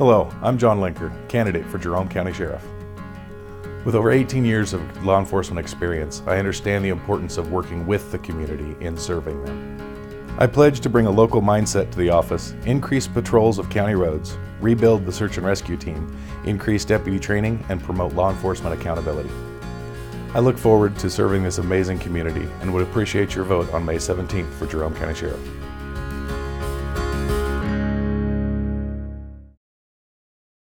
Hello, I'm Jon Lenker, candidate for Jerome County Sheriff. With over 18 years of law enforcement experience, I understand the importance of working with the community in serving them. I pledge to bring a local mindset to the office, increase patrols of county roads, rebuild the search and rescue team, increase deputy training, and promote law enforcement accountability. I look forward to serving this amazing community and would appreciate your vote on May 17th for Jerome County Sheriff.